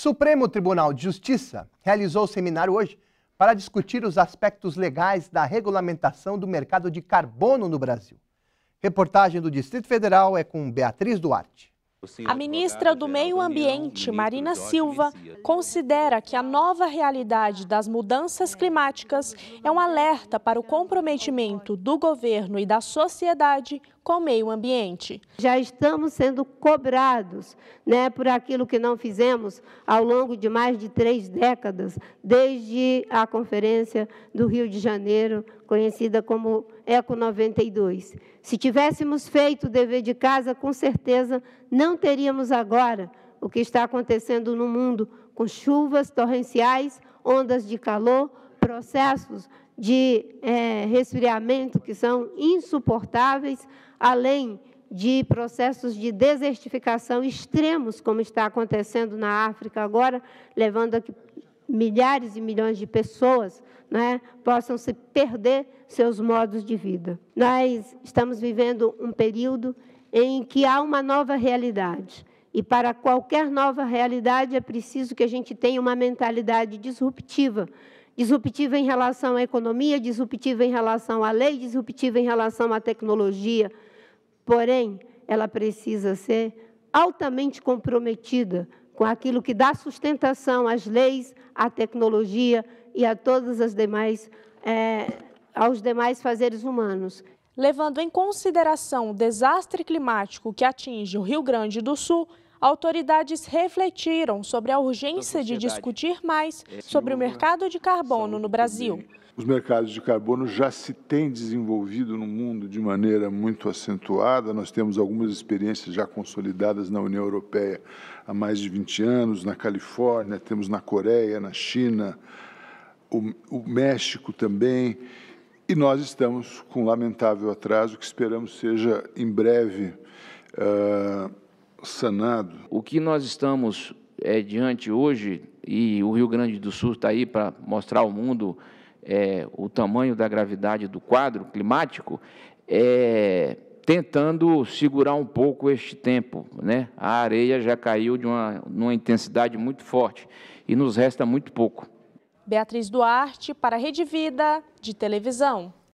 Supremo Tribunal de Justiça realizou seminário hoje para discutir os aspectos legais da regulamentação do mercado de carbono no Brasil. Reportagem do Distrito Federal é com Beatriz Duarte. A ministra do Meio Ambiente, Marina Silva, considera que a nova realidade das mudanças climáticas é um alerta para o comprometimento do governo e da sociedade com o meio ambiente. Já estamos sendo cobrados né, por aquilo que não fizemos ao longo de mais de três décadas, desde a Conferência do Rio de Janeiro, conhecida como Eco 92. Se tivéssemos feito o dever de casa, com certeza não teríamos agora o que está acontecendo no mundo, com chuvas torrenciais, ondas de calor, processos de é, resfriamento que são insuportáveis, além de processos de desertificação extremos, como está acontecendo na África agora, levando a que milhares e milhões de pessoas né, possam se perder seus modos de vida. Nós estamos vivendo um período em que há uma nova realidade. E para qualquer nova realidade é preciso que a gente tenha uma mentalidade disruptiva. Disruptiva em relação à economia, disruptiva em relação à lei, disruptiva em relação à tecnologia. Porém, ela precisa ser altamente comprometida com aquilo que dá sustentação às leis, à tecnologia e a todas as demais, é, aos demais fazeres humanos levando em consideração o desastre climático que atinge o Rio Grande do Sul, autoridades refletiram sobre a urgência de discutir mais sobre o mercado de carbono no Brasil. Os mercados de carbono já se têm desenvolvido no mundo de maneira muito acentuada. Nós temos algumas experiências já consolidadas na União Europeia há mais de 20 anos, na Califórnia, temos na Coreia, na China, o, o México também. E nós estamos com lamentável atraso que esperamos seja em breve uh, sanado. O que nós estamos é, diante hoje, e o Rio Grande do Sul está aí para mostrar ao mundo é, o tamanho da gravidade do quadro climático, é, tentando segurar um pouco este tempo. Né? A areia já caiu de uma, uma intensidade muito forte e nos resta muito pouco. Beatriz Duarte, para a Rede Vida de Televisão.